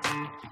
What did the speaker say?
Mm-hmm.